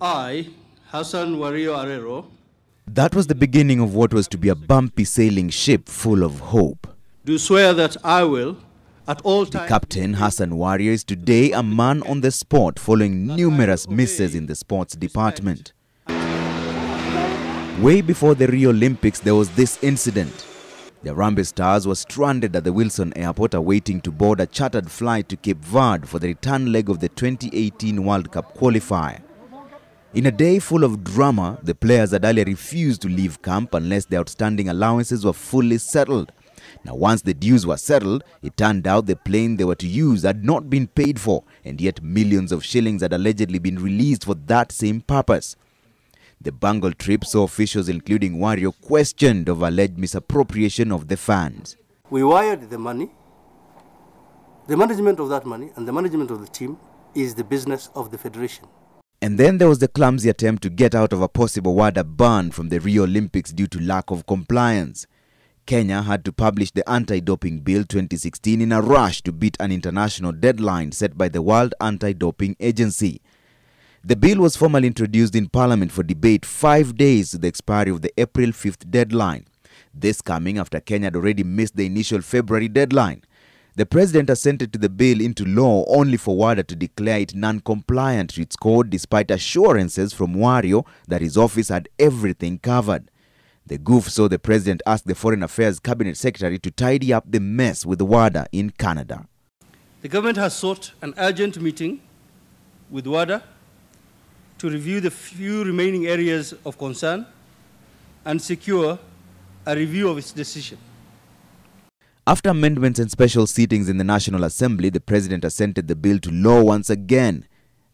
I, Hassan Wario Arero, That was the beginning of what was to be a bumpy sailing ship full of hope. do swear that I will, at all times, Captain Hassan Wario is today a man on the spot following numerous misses in the sports department. Way before the Rio Olympics, there was this incident. The Harambee Stars were stranded at the Wilson Airport awaiting to board a chartered flight to Cape Verde for the return leg of the 2018 World Cup qualifier. In a day full of drama, the players had earlier refused to leave camp unless their outstanding allowances were fully settled. Now, once the dues were settled, it turned out the plane they were to use had not been paid for, and yet millions of shillings had allegedly been released for that same purpose. The Bengal trip saw officials, including Wario, questioned of alleged misappropriation of the funds. we wired the money. The management of that money and the management of the team is the business of the federation. And then there was the clumsy attempt to get out of a possible WADA ban from the Rio Olympics due to lack of compliance. Kenya had to publish the Anti Doping Bill 2016 in a rush to beat an international deadline set by the World Anti Doping Agency. The bill was formally introduced in Parliament for debate five days to the expiry of the April 5th deadline. This coming after Kenya had already missed the initial February deadline. The president assented to the bill into law only for WADA to declare it non compliant to its code despite assurances from Wario that his office had everything covered. The goof saw the president ask the Foreign Affairs Cabinet Secretary to tidy up the mess with WADA in Canada. The government has sought an urgent meeting with WADA to review the few remaining areas of concern and secure a review of its decision. After amendments and special sittings in the National Assembly, the president assented the bill to law once again.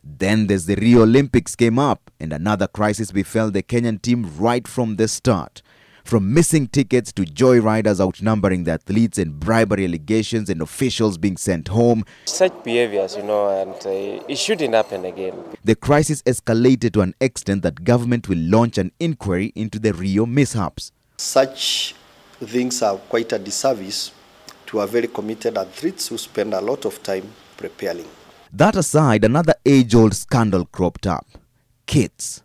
Then there's the Rio Olympics came up, and another crisis befell the Kenyan team right from the start. From missing tickets to joyriders outnumbering the athletes and bribery allegations and officials being sent home, such behaviors, you know, and uh, it shouldn't happen again. the crisis escalated to an extent that government will launch an inquiry into the Rio mishaps. Such things are quite a disservice to our very committed athletes who spend a lot of time preparing. That aside, another age old scandal cropped up kits.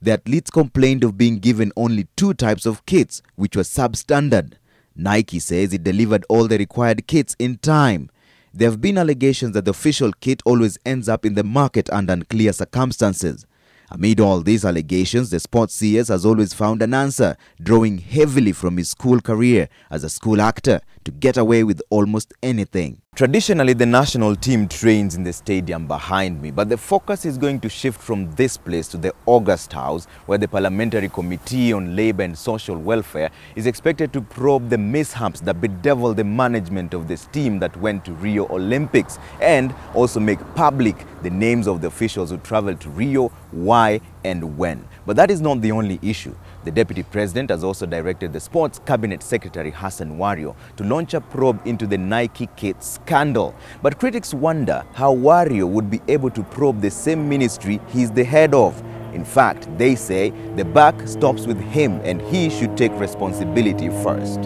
The athletes complained of being given only two types of kits, which were substandard. Nike says it delivered all the required kits in time. There have been allegations that the official kit always ends up in the market under unclear circumstances. Amid all these allegations, the sports CS has always found an answer, drawing heavily from his school career as a school actor to get away with almost anything. Traditionally, the national team trains in the stadium behind me, but the focus is going to shift from this place to the August House, where the Parliamentary Committee on Labour and Social Welfare is expected to probe the mishaps that bedevil the management of this team that went to Rio Olympics and also make public the names of the officials who traveled to Rio, why, and when. But that is not the only issue. The Deputy President has also directed the Sports Cabinet Secretary Hassan Wario to launch a probe into the Nike kit scandal. But critics wonder how Wario would be able to probe the same ministry he's the head of. In fact, they say the buck stops with him and he should take responsibility first.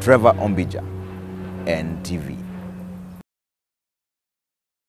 Trevor Ombija, NTV.